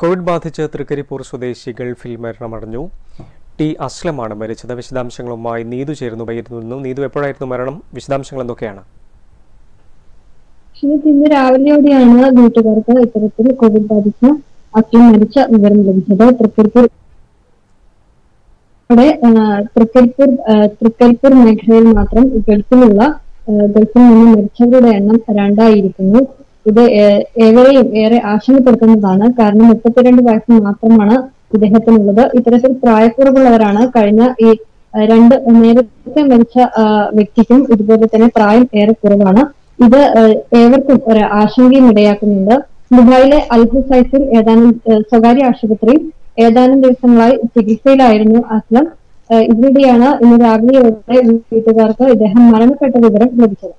Covid ബാധിച്ച് തൃക്കരിപ്പൂർ സ്വദേശി ഗൾഫിൽ മരണമടഞ്ഞു. ടി അസ്ലമാണ് മരിച്ചത്. വിശദാംശങ്ങളുമായി നീതു ചേരുന്നു വൈകുന്നു നീതു എപ്പോഴായിരുന്നു മരണം? വിശദാംശങ്ങൾ എന്തൊക്കെയാണ്? ഇന്ന് രാവിലെയോടെയാണ് വീട്ടുകാർക്ക് ഇത്തരത്തിൽ കോവിഡ് ബാധിച്ച അസ്ലം മരിച്ച വിവരം ലഭിച്ചത്. തൃക്കരിപ്പൂർ ഇവിടെ തൃക്കരിപ്പൂർ തൃക്കരിപ്പൂർ മേഖലയിൽ മാത്രം ഗൾഫിലുള്ള ഗൾഫിൽ നിന്ന് മരിച്ചവരുടെ എണ്ണം രണ്ടായിരിക്കുന്നു. ഇത് ഏവരെയും ഏറെ ആശങ്കപ്പെടുത്തുന്നതാണ് കാരണം മുപ്പത്തിരണ്ട് വയസ്സ് മാത്രമാണ് ഇദ്ദേഹത്തിനുള്ളത്. ഇത്തരത്തിൽ പ്രായക്കുറവുള്ളവരാണ്. കഴിഞ്ഞ ഈ രണ്ട് നേരത്തെ മരിച്ച വ്യക്തിക്കും ഇതുപോലെ തന്നെ പ്രായം ഏറെ കുറവാണ്. ഇത് ഏവർക്കും ഒരു ആശങ്കയും ഇടയാക്കുന്നുണ്ട്. ദുബായിലെ അൽഹുസൈസിൽ ഏതാനും സ്വകാര്യ ആശുപത്രിയിൽ ഏതാനും ദിവസങ്ങളായി ചികിത്സയിലായിരുന്നു അസ്ലം. ഇതിനിടെയാണ് ഇന്ന് രാവിലെയോടെ വീട്ടുകാർക്ക് ഇദ്ദേഹം മരണപ്പെട്ട വിവരം ലഭിച്ചത്.